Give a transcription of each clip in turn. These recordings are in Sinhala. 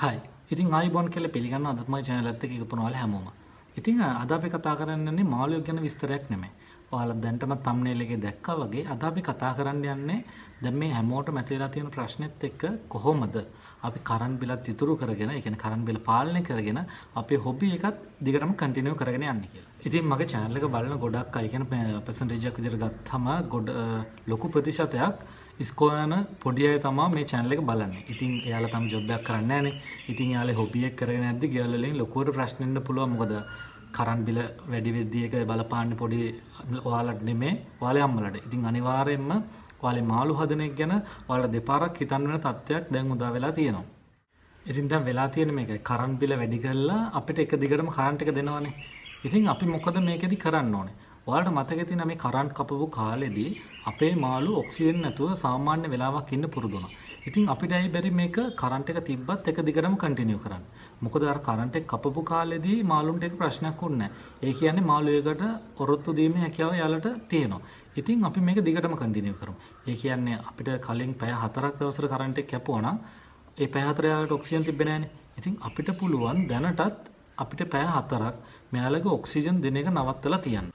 හයි. ඉතින් අයිබොන් කෙල පිළිගන්න අදත්ම චැනලත්ත එක එකතුනවල හැමෝම. ඉතින් අද අපි කතා කරන්නන්නේ මාළුව ගැන විස්තරයක් නෙමේ ඔයාලා දැන්ටම තම්නේලගේ දැක්කා වගේ අද අපි කතා කරන්න යන්නේ දැන් මේ හැමෝට මැතිලා තියෙන ප්‍රශ්නෙත් එක්ක කොහොමද? අපි කරන් බිලත් ඉතුරු කරගෙන ඒ කියන්නේ කරන් බිල පාලනය කරගෙන අපේ හොබි එකත් දිගටම කන්ටිනියු කරගෙන යන්නේ කියලා. ඉතින් මගේ channel එක බලන ගොඩක් අය කියන්නේ percentage එකක් විදිහට ගත්තම ගොඩ ලොකු ප්‍රතිශතයක් ඉස්කෝයන පොඩි අය තමා මේ channel එක බලන්නේ. ඉතින් එයාලා තම ජොබ් එකක් කරන්නේ නැහනේ. ඉතින් එයාලා හොබි එක කරගෙන නැද්දි ගෙවල් වලින් ලොකුවට ප්‍රශ්න එන්න පුළුවන්. මොකද කරන් බිල වැඩි වෙද්දී ඒක බලපාන්නේ පොඩි ඔයාලට නෙමේ ඔයාලේ අම්මලට. ඉතින් අනිවාර්යයෙන්ම ඔයාලේ මාළු හදන එක ගැන ඔයාලට දෙපාරක් හිතන්න වෙන තත්ත්වයක් දැන් උදා වෙලා තියෙනවා. ඉතින් දැන් වෙලා තියෙන මේක කරන් බිල වැඩි කරලා අපිට එක දිගටම කරන්ට් එක දෙනවනේ. ඉතින් අපි මොකද මේකෙදි කරන්න ඕනේ? ඔයාලට මතක තියෙන මේ කරන්ට් කපපු කාලෙදී අපේ මාළු ඔක්සිජන් නැතුව සාමාන්‍ය වෙලාවක් ඉන්න පුරුදු වුණා. ඉතින් අපිට ඇයි බැරි මේක කරන්ට් එක තිබ්බත් එක දිගටම කන්ටිනියු කරන්න. මොකද අර කරන්ට් එක කපපු කාලෙදී මාළුන්ට ඒක ප්‍රශ්නයක් වුණේ නැහැ. ඒ කියන්නේ මාළු එකකට ඔරොත්තු දීමේ හැකියාව යාලට තියෙනවා. ඉතින් අපි මේක දිගටම කන්ටිනියු කරමු. ඒ කියන්නේ අපිට කලින් පැය 4ක් දවසට කරන්ට් එක කැපුවා නම් ඒ පැය 4 යාලට ඔක්සිජන් තිබ්බේ නැහනේ. ඉතින් අපිට පුළුවන් දැනටත් අපිට පැය 4ක් මෙයාලගේ ඔක්සිජන් දෙන එක නවත්තලා තියන්න.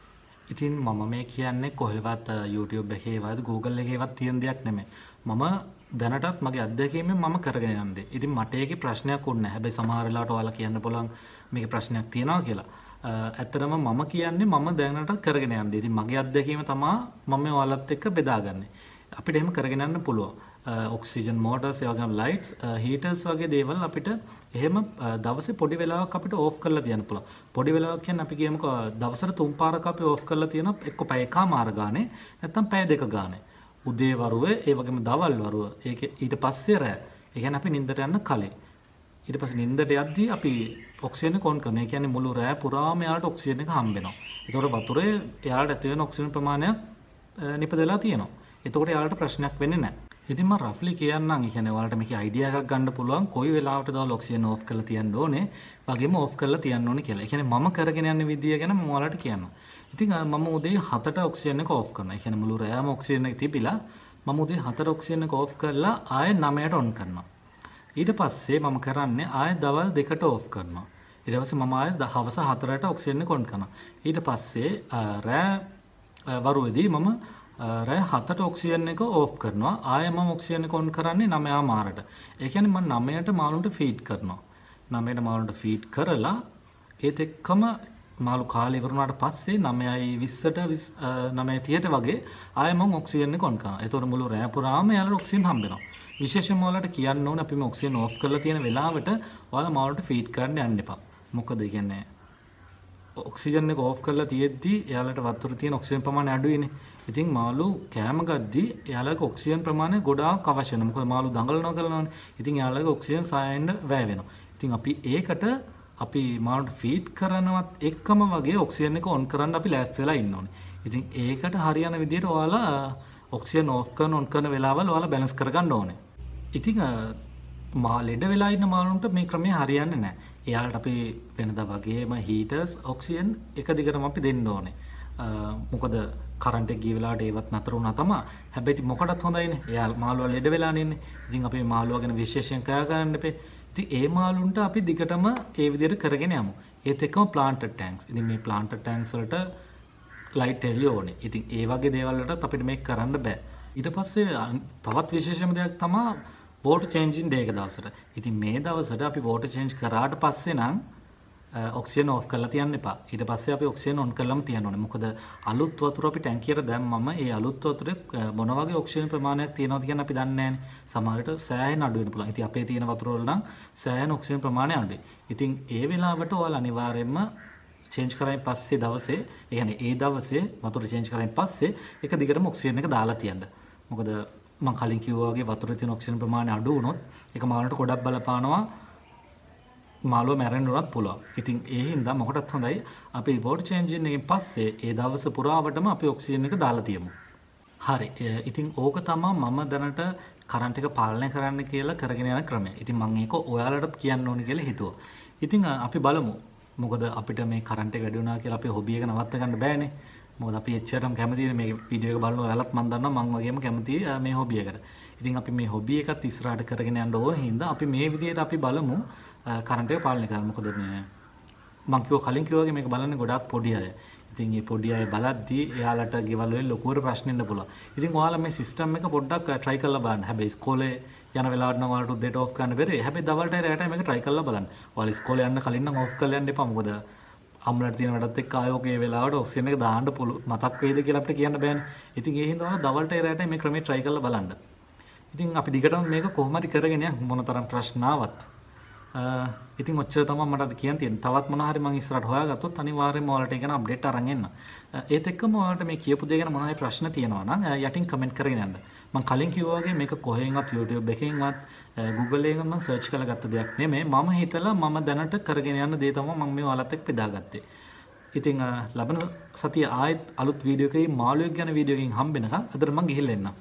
ඉතින් මම මේ කියන්නේ කොහෙවත් YouTube එකේවත් Google එකේවත් තියෙන දෙයක් නෙමෙයි. මම දැනටත් මගේ අත්දැකීමෙන් මම කරගෙන යන්නේ. ඉතින් මට ඒකේ ප්‍රශ්නයක් වුණේ නැහැ. හැබැයි සමහර වෙලාවට ඔයාලා කියන්න පුළුවන් මේකේ ප්‍රශ්නයක් තියෙනවා කියලා. ඇත්තටම මම කියන්නේ මම දැනටත් කරගෙන යන්නේ. ඉතින් මගේ අත්දැකීම තමයි මම ඔයාලත් එක්ක බෙදාගන්නේ. අපිට එහෙම කරගෙන යන්න පුළුවන්. ඔක්සිජන් මෝටර්ස් ඒ වගේම ලයිට්ස් හීටර්ස් වගේ දේවල් අපිට එහෙම දවසේ පොඩි වෙලාවක් අපිට ඕෆ් කරලා තියන්න පුළුවන්. පොඩි වෙලාවක් කියන්නේ අපි කියමුකෝ දවසට තුන් පාරක් අපි ඕෆ් කරලා තියෙනවා එක්ක පැය එකමාර ගානේ නැත්නම් පැය දෙක ගානේ. උදේ වරුවේ ඒ වගේම දවල් වරුව ඒක ඊට පස්සේ රෑ. ඒ කියන්නේ අපි නිින්දට යන්න කලින්. ඊට පස්සේ නිින්දට යද්දී අපි ඔක්සිජන් කොන් කරන. ඒ කියන්නේ මුළු රෑ පුරාම යාලට ඔක්සිජන් එක හම්බ වෙනවා. ඒතකොට වතුරේ යාලට ඇති වෙන ඔක්සිජන් ප්‍රමාණයක් නිපදලා තියෙනවා. එතකොට යාලට ප්‍රශ්නයක් වෙන්නේ නැහැ. ඉතින් මම රෆ්ලි කියන්නම්. ඒ කියන්නේ ඔයාලට මේකේ අයිඩියා එකක් ගන්න පුළුවන් කොයි වෙලාවටද ඔයාලා ඔක්සිජන් ඕෆ් කරලා තියන්න ඕනේ. වගේම ඕෆ් කරලා තියන්න ඕනේ කියලා. ඒ කියන්නේ මම කරගෙන යන විදිය ගැන මම ඔයාලට කියන්නම්. ඉතින් මම උදේ 7ට ඔක්සිජන් එක ඕෆ් කරනවා. ඒ කියන්නේ මුළු රෑම ඔක්සිජන් එක තිබිලා මම උදේ 4ට ඔක්සිජන් එක ඕෆ් කරලා ආයෙ 9ට ඔන් කරනවා. ඊට පස්සේ මම කරන්නේ ආයෙ දවල් 2ට ඕෆ් කරනවා. ඊට පස්සේ මම ආයෙ හවස 4ට ඔක්සිජන් එක ඔන් කරනවා. ඊට පස්සේ රෑ වරුවේදී මම රෑ හතට ඔක්සිජන් එක ඕෆ් කරනවා ආය මම ඔක්සිජන් එක ඔන් කරන්නේ නමයා මාරට ඒ කියන්නේ මම නමයට මාළුන්ට ෆීඩ් කරනවා නමයට මාළුන්ට ෆීඩ් කරලා ඒත් එක්කම මාළු කාලය ඉවරුණාට පස්සේ 9යි 20ට 9:30ට වගේ ආයෙ මම ඔක්සිජන් එක ඔන් කරනවා. ඒතකොට මුළු රෑ පුරාම යාළුවෝ ඔක්සිජන් හම්බ වෙනවා. විශේෂයෙන්ම ඔයාලට කියන්න ඕනේ අපි මේ ඔක්සිජන් ඕෆ් කරලා තියෙන වෙලාවට ඔයාලා මාළුන්ට ෆීඩ් කරන්න යන්න එපා. මොකද ඒ කියන්නේ ඔක්සිජන් එක ඕෆ් කරලා තියෙද්දි එයාලට වතුර තියෙන ඔක්සිජන් ප්‍රමාණය අඩුයිනේ. ඉතින් මාළු කෑම ගද්දි එයාලගේ ඔක්සිජන් ප්‍රමාණය ගොඩාක් අවශ්‍ය වෙනවා. මොකද මාළු දඟලනවා කරනවානේ. ඉතින් එයාලගේ ඔක්සිජන් සායන්න වැය වෙනවා. ඉතින් අපි ඒකට අපි මාළුට ෆීඩ් කරනවත් එක්කම වගේ ඔක්සිජන් එක ඔන් කරන්න අපි ලෑස්ති වෙලා ඉන්න ඕනේ. ඉතින් ඒකට හරියන විදිහට ඔයාලා ඔක්සිජන් ඕෆ් කරන ඔන් කරන වෙලාවල් ඔයාලා බැලන්ස් කරගන්න ඕනේ. ඉතින් මා ලෙඩ වෙලා ඉන්න මාළුන්ට මේ ක්‍රමය හරියන්නේ නැහැ. එයාලට අපි වෙනදා වගේම හීටර්ස් ඔක්සිජන් එක දිගටම අපි දෙන්න ඕනේ. මොකද කරන්ට් එක ගිය වෙලාවට ඒවත් නතර වුණා තමයි. හැබැයි ඉතින් මොකටත් හොඳයිනේ. එයා මාළුවා ලෙඩ වෙලා ඉන්නේ. ඉතින් අපි මාළුවා ගැන විශේෂයෙන් කතා කරන්න එපේ. ඉතින් ඒ මාළුන්ට අපි දිගටම ඒ විදිහට කරගෙන යමු. ඒත් එක්කම ප්ලාන්ටඩ් ටැන්ක්ස්. ඉතින් මේ ප්ලාන්ටඩ් ටැන්ක්ස් වලට ලයිට් එළිය ඕනේ. ඉතින් ඒ වගේ දේවල් වලටත් අපිට මේක කරන්න බෑ. ඊට පස්සේ තවත් විශේෂම දෙයක් තමයි වෝටර් චේන්ජින් ඩේ එක දවසට. ඉතින් මේ දවසට අපි වෝටර් චේන්ජ් කරාට පස්සේ නම් ඔක්සිජන් ඕෆ් කරලා තියන්න එපා. ඊට පස්සේ අපි ඔක්සිජන් ඔන් කරලම තියන්න ඕනේ. මොකද අලුත් වතුර අපි ටැංකියට දැම්මම ඒ අලුත් වතුරේ මොන වගේ ඔක්සිජන් ප්‍රමාණයක් තියෙනවද කියන අපි දන්නේ නැහැනේ. සමහරවිට සෑහෙන අඩු වෙන්න පුළුවන්. ඉතින් අපේ තියෙන වතුර වල නම් සෑහෙන ඔක්සිජන් ප්‍රමාණය අඩුයි. ඉතින් ඒ වෙලාවට ඔයාලා අනිවාර්යයෙන්ම චේන්ජ් කරයින් පස්සේ දවසේ ඒ කියන්නේ ඒ දවසේ වතුර චේන්ජ් කරයින් පස්සේ එක දිගටම ඔක්සිජන් එක දාලා තියන්න. මොකද මම කලින් කිව්වා වගේ වතුරේ තියෙන ඔක්සිජන් ප්‍රමාණය අඩු වුණොත් ඒක මාළුන්ට ගොඩක් බලපානවා මාළුව මැරෙන්න උනත් පුළුවන්. ඉතින් ඒ හින්දා මොකටත් හොඳයි අපි වෝටර් චේන්ජින් එකෙන් පස්සේ ඒ දවස පුරාවටම අපි ඔක්සිජන් එක දාලා තියමු. හරි. ඉතින් ඕක තමයි මම දැනට කරන්ට් එක පාලනය කරන්න කියලා කරගෙන යන ක්‍රමය. ඉතින් මම ඒක ඔයාලටත් කියන්න ඕනි කියලා හිතුවා. ඉතින් අපි බලමු. මොකද අපිට මේ කරන්ට් එක වැඩි වුණා කියලා අපේ හොබි එක නවත්ත ගන්න බෑනේ. මොකද අපි එච්චරටම කැමතියි මේ වීඩියෝ එක බලන ඔයාලත් මම දන්නවා මම වගේම කැමතියි මේ හොබි එකට. ඉතින් අපි මේ හොබි එකත් ඉස්සරහට කරගෙන යන්න ඕන හින්දා අපි මේ විදිහට අපි බලමු කරන්ට් එක පාලනය කරන්න. මොකද මේ මං කිව්ව කලින් කිව්වා වගේ මේක බලන්නේ ගොඩාක් පොඩි අය. ඉතින් මේ පොඩි අය බලද්දී එයාලට ගෙවල් වල ලොකුවට ප්‍රශ්න ඉන්න පුළුවන්. ඉතින් ඔයාලා මේ සිස්ටම් එක පොඩ්ඩක් try කරලා බලන්න. හැබැයි ඉස්කෝලේ යන වෙලාවට නම් ඔයාලට උදේට off කරන්න බැරි. හැබැයි දවල්ට රැට මේක try කරලා බලන්න. ඔයාලා ඉස්කෝලේ යන්න කලින් නම් off කරලා යන්න එපා. මොකද අම්ලට තියෙන වැඩත් එක්ක ආයෝගේ වෙලාවට ඔක්සිජන් එක දාන්න පුළු මතක් වේද කියලා අපිට කියන්න බෑනේ. ඉතින් ඒ හින්දා ඔයාලා දවල්ට රැට මේ ක්‍රමේ try කරලා බලන්න. ඉතින් අපි දිගටම මේක කොහොම හරි කරගෙන යන්න මොන තරම් ප්‍රශ්න ආවත් ඉතින් ඔච්චර තමයි මට අද කියන්න තියෙන්නේ. තවත් මොනවා හරි මම ඉස්සරහට හොයාගත්තොත් අනිවාර්යෙන්ම ඔයාලට ඒක අප්ඩේට් අරන් එන්න. ඒත් එක්කම ඔයාලට මේ කියපු දේ ගැන මොනවා හරි ප්‍රශ්න තියෙනවා නම් යටින් කමෙන්ට් කරගෙන යන්න. මම කලින් කිව්වා වගේ මේක කොහෙන්වත් YouTube එකෙන්වත් Google එකෙන් මම සර්ච් කරලා ගත්ත දෙයක් නෙමෙයි. මම හිතලා මම දැනට කරගෙන යන දේ තමයි මම මේ ඔයාලත් එක්ක බෙදාගත්තේ. ඉතින් ලබන සතිය ආයෙත් අලුත් වීඩියෝ එකකින් මාළුවෙක් ගැන වීඩියෝ එකකින් හම්බෙනකන් අදට මම ගිහිල්ලා එන්නම්.